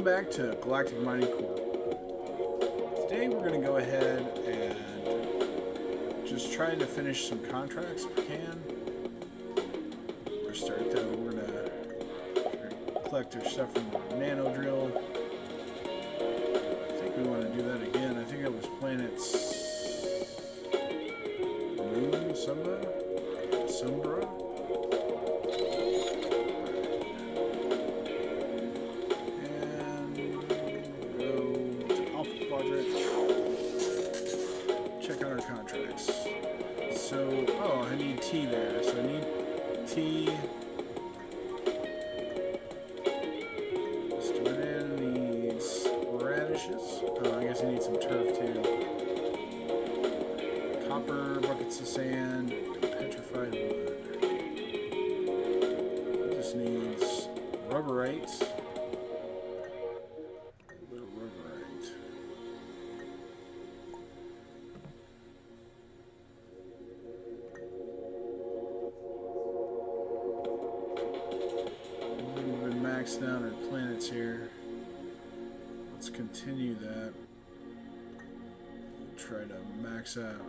welcome back to Galactic Mining Corp. Today we're going to go ahead and just try to finish some contracts if we can. We're start though, we're going to collect our stuff from the nano drill. I think we want to do that again. I think it was planets Moon, Sumba, Sumbra. T. out our planets here. Let's continue that. Try to max out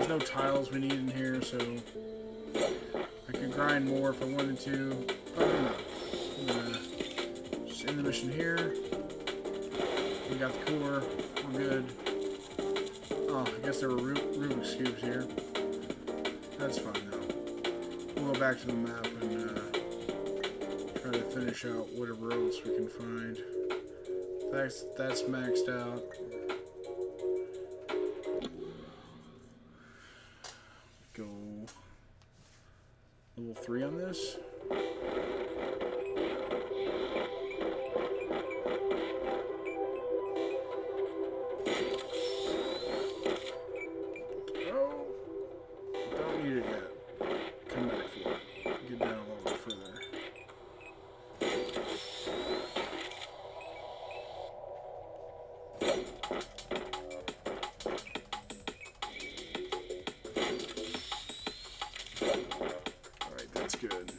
There's no tiles we need in here, so I could grind more if I wanted to. Just end the mission here. We got the core. We're good. Oh, I guess there were Ru Rubik's Cubes here. That's fine, though. We'll go back to the map and uh, try to finish out whatever else we can find. That's, that's maxed out. Alright, that's good.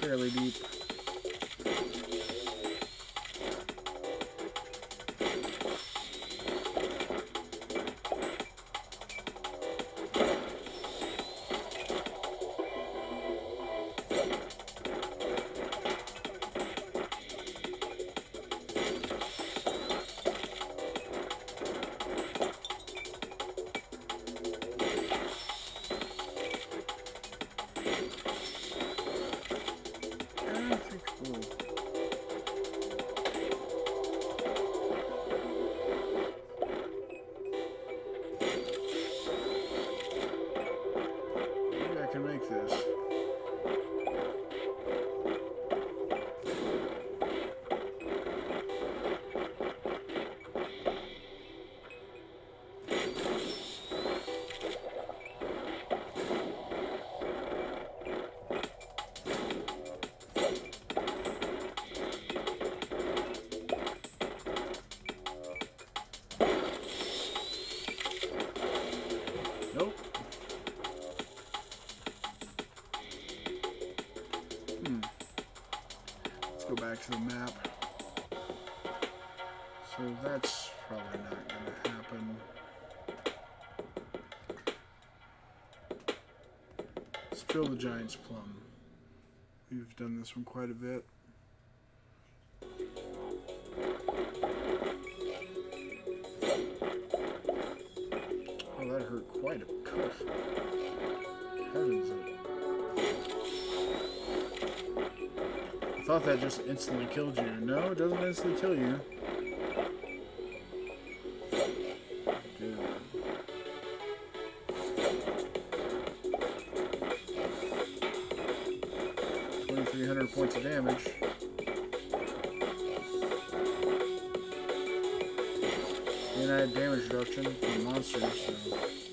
Fairly deep. I can make this. Back to the map. So that's probably not going to happen. Drill the Giant's Plum. We've done this one quite a bit. Oh, that hurt quite a cut. Thought that just instantly killed you. No, it doesn't instantly kill you. Twenty-three hundred points of damage. And I had damage reduction from monsters, so.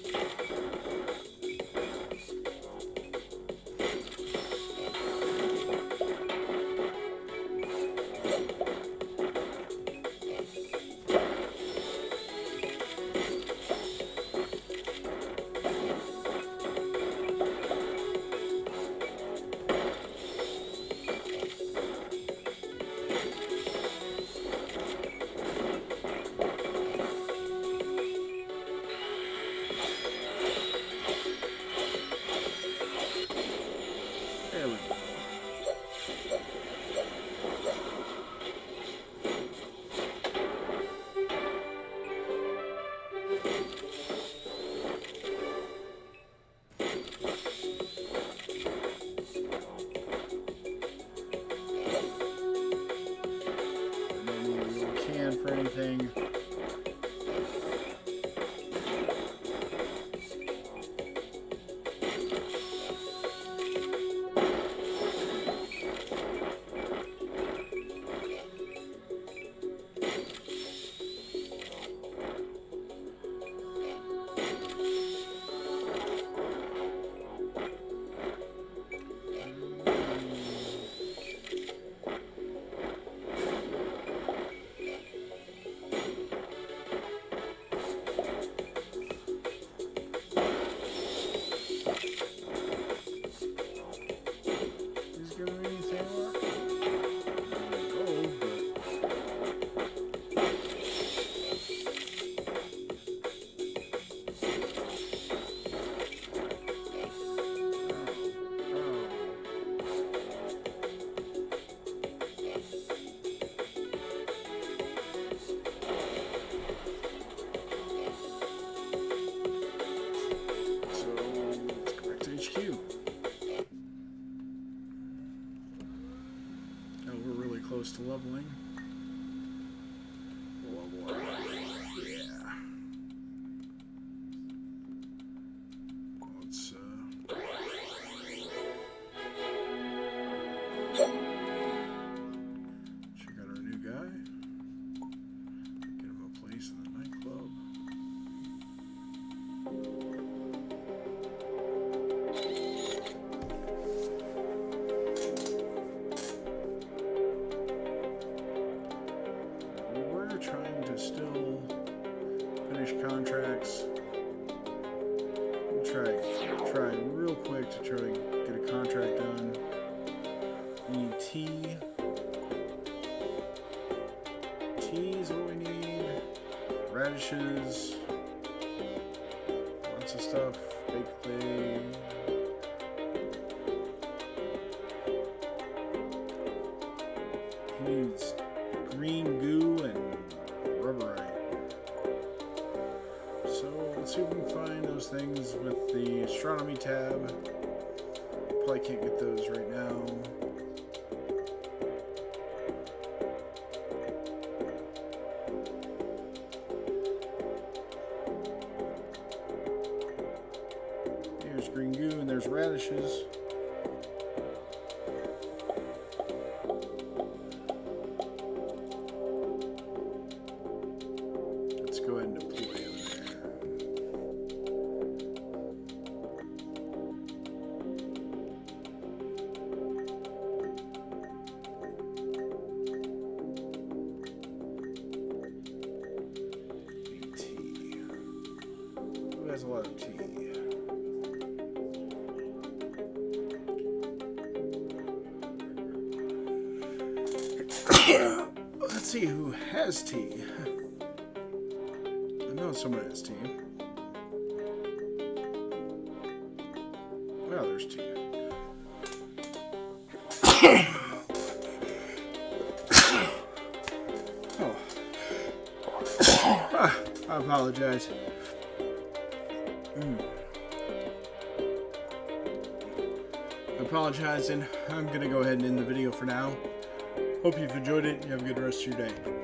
Close to leveling. Yeah. Let's uh. Still finish contracts. We'll try try real quick to try to get a contract done. Need tea. Tea is what we need. Radishes. Lots of stuff. Baked clay. He needs green goo astronomy tab. Probably can't get those right now. There's green goo and there's radishes. Let's see who has tea. I know someone has tea. Well, there's tea. oh. Ah, I apologize. Mm. Apologizing. I'm gonna go ahead and end the video for now. Hope you've enjoyed it. You have a good rest of your day.